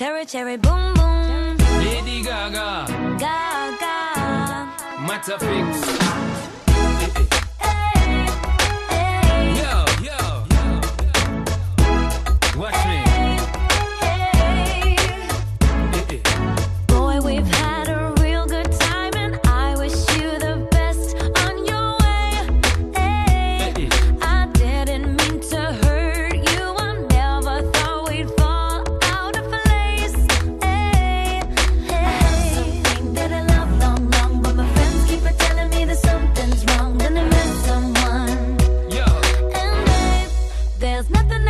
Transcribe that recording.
Cherry, cherry, boom, boom. Lady Gaga. Gaga. Matter fix. There's nothing